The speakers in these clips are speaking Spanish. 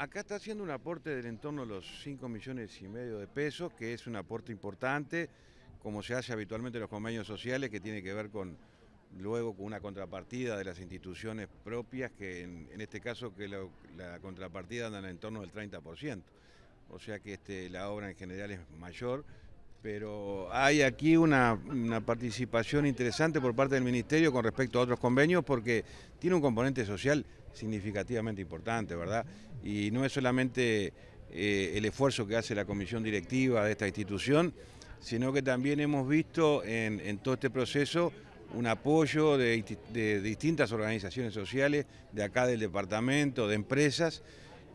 acá está haciendo un aporte del entorno de los 5 millones y medio de pesos, que es un aporte importante, como se hace habitualmente en los convenios sociales, que tiene que ver con luego con una contrapartida de las instituciones propias, que en, este caso que la contrapartida anda en torno del 30%. O sea que este, la obra en general es mayor, pero hay aquí una, participación interesante por parte del Ministerio con respecto a otros convenios porque tiene un componente social significativamente importante, ¿verdad? Y no es solamente eh, el esfuerzo que hace la comisión directiva de esta institución, sino que también hemos visto en, todo este proceso un apoyo de, distintas organizaciones sociales, de acá del departamento, de empresas,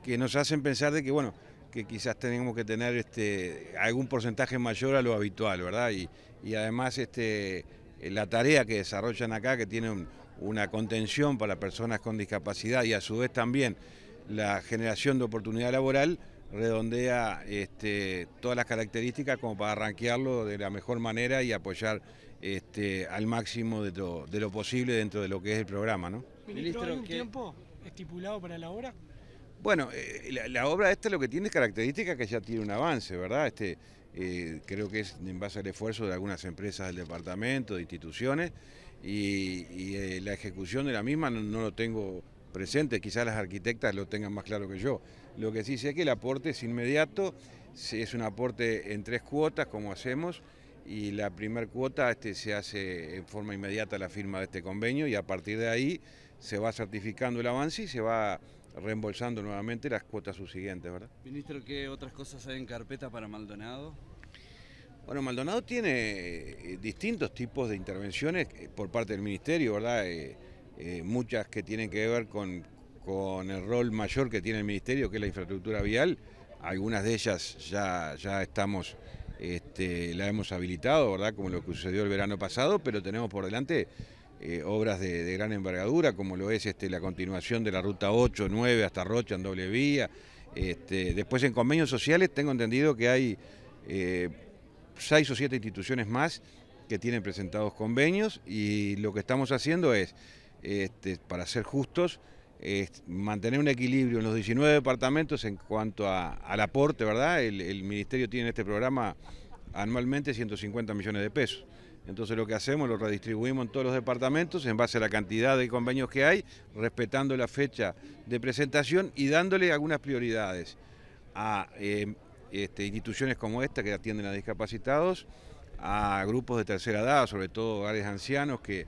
que nos hacen pensar de que, bueno, que quizás tenemos que tener este, algún porcentaje mayor a lo habitual, ¿verdad? Y, además este, la tarea que desarrollan acá, que tiene una contención para personas con discapacidad y a su vez también la generación de oportunidad laboral, redondea este, todas las características como para arranquearlo de la mejor manera y apoyar este, al máximo de lo, posible dentro de lo que es el programa. ¿no? Ministro, ¿hay un tiempo estipulado para la obra? Bueno, eh, la, obra esta lo que tiene es característica que ya tiene un avance, ¿verdad? Este, eh, creo que es en base al esfuerzo de algunas empresas del departamento, de instituciones, y, eh, la ejecución de la misma no, lo tengo presente, quizás las arquitectas lo tengan más claro que yo. Lo que sí sé es que el aporte es inmediato, es un aporte en tres cuotas como hacemos, y la primera cuota este, se hace en forma inmediata la firma de este convenio y a partir de ahí se va certificando el avance y se va reembolsando nuevamente las cuotas subsiguientes, ¿verdad? Ministro, ¿qué otras cosas hay en carpeta para Maldonado? Bueno, Maldonado tiene eh, distintos tipos de intervenciones eh, por parte del Ministerio, ¿verdad? Eh, muchas que tienen que ver con, con, el rol mayor que tiene el Ministerio, que es la infraestructura vial. Algunas de ellas ya, ya estamos, este, la hemos habilitado, ¿verdad? Como lo que sucedió el verano pasado, pero tenemos por delante eh, obras de, gran envergadura, como lo es este, la continuación de la ruta 8, 9 hasta Rocha en doble vía. Este, después en convenios sociales tengo entendido que hay eh, seis o siete instituciones más que tienen presentados convenios y lo que estamos haciendo es, este, para ser justos, mantener un equilibrio en los 19 departamentos en cuanto al aporte, ¿verdad? El, el Ministerio tiene en este programa anualmente 150 millones de pesos. Entonces lo que hacemos lo redistribuimos en todos los departamentos en base a la cantidad de convenios que hay, respetando la fecha de presentación y dándole algunas prioridades a eh, este, instituciones como esta que atienden a discapacitados, a grupos de tercera edad, sobre todo hogares ancianos que,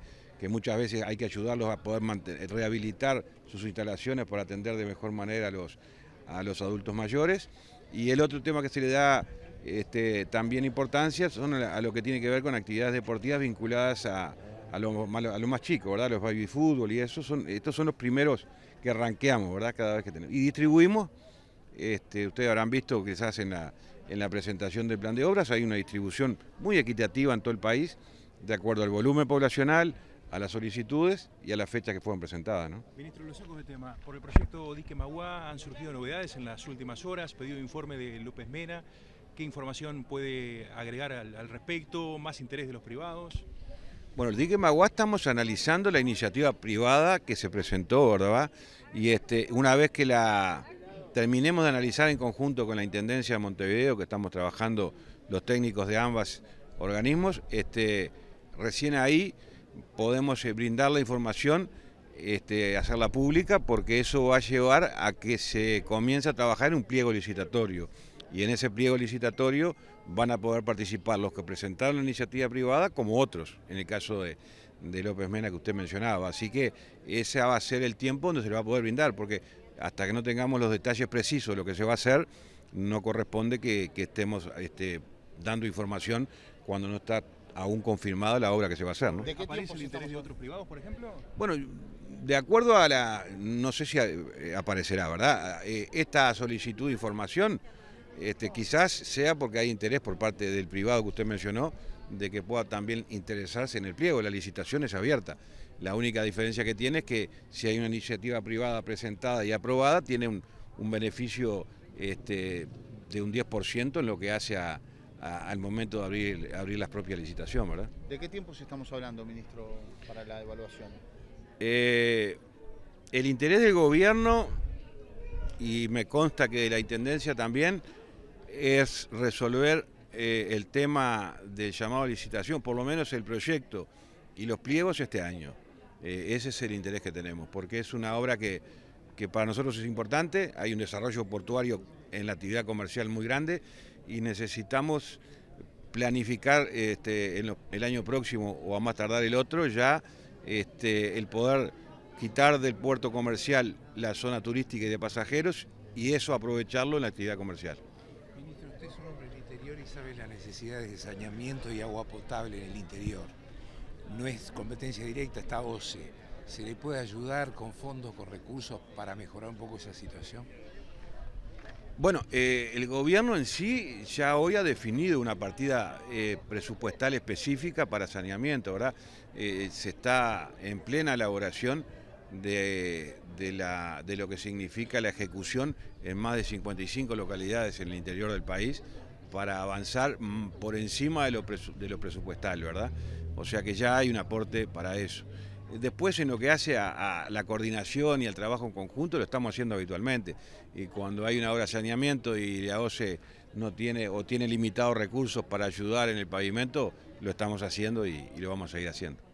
muchas veces hay que ayudarlos a poder rehabilitar sus instalaciones para atender de mejor manera a los, a los adultos mayores. Y el otro tema que se le da este, también importancia son a lo que tiene que ver con actividades deportivas vinculadas a, lo, más chico, ¿verdad? Los baby fútbol y eso son, estos son los primeros que arranqueamos, ¿verdad? Cada vez que tenemos. Y distribuimos, este, ustedes habrán visto quizás en la, en la presentación del plan de obras, hay una distribución muy equitativa en todo el país, de acuerdo al volumen poblacional, a las solicitudes y a las fechas que fueron presentadas. ¿no? Ministro, lo saco de tema. Por el proyecto Dique Maguá han surgido novedades en las últimas horas, pedido informe de López Mena. ¿Qué información puede agregar al, respecto? ¿Más interés de los privados? Bueno, el dique Maguá estamos analizando la iniciativa privada que se presentó, ¿verdad? Y este, una vez que la terminemos de analizar en conjunto con la Intendencia de Montevideo, que estamos trabajando los técnicos de ambos organismos, este, recién ahí podemos eh, brindar la información, este, hacerla pública, porque eso va a llevar a que se comience a trabajar en un pliego licitatorio y en ese pliego licitatorio van a poder participar los que presentaron la iniciativa privada como otros, en el caso de, López Mena que usted mencionaba. Así que ese va a ser el tiempo donde se le va a poder brindar, porque hasta que no tengamos los detalles precisos de lo que se va a hacer, no corresponde que, estemos este, dando información cuando no está aún confirmada la obra que se va a hacer. ¿no? ¿De qué ¿Aparece el interés de otros privados, por ejemplo? Bueno, de acuerdo a la, no sé si eh, aparecerá, ¿verdad? Eh, esta solicitud de información este, quizás sea porque hay interés por parte del privado que usted mencionó de que pueda también interesarse en el pliego. La licitación es abierta. La única diferencia que tiene es que si hay una iniciativa privada presentada y aprobada, tiene un, beneficio este, de un 10% en lo que hace al momento de abrir, abrir las propias licitaciones. ¿verdad? ¿De qué tiempo estamos hablando, ministro, para la evaluación? Eh, el interés del gobierno y me consta que de la Intendencia también, es resolver eh, el tema del llamado a licitación, por lo menos el proyecto y los pliegos este año. Eh, ese es el interés que tenemos, porque es una obra que, que para nosotros es importante, hay un desarrollo portuario en la actividad comercial muy grande y necesitamos planificar este, el año próximo o a más tardar el otro ya este, el poder quitar del puerto comercial la zona turística y de pasajeros y eso aprovecharlo en la actividad comercial. Ministro, usted es un hombre del interior y sabe la necesidad de saneamiento y agua potable en el interior. No es competencia directa, está OCE. ¿Se le puede ayudar con fondos, con recursos para mejorar un poco esa situación? Bueno, eh, el gobierno en sí ya hoy ha definido una partida eh, presupuestal específica para saneamiento, ¿verdad? Eh, se está en plena elaboración de, de, lo que significa la ejecución en más de 55 localidades en el interior del país para avanzar mm, por encima de lo, de presupuestal, ¿verdad? O sea que ya hay un aporte para eso. Después en lo que hace a, la coordinación y al trabajo en conjunto lo estamos haciendo habitualmente. Y cuando hay una obra de saneamiento y la OCE no tiene o tiene limitados recursos para ayudar en el pavimento, lo estamos haciendo y lo vamos a seguir haciendo.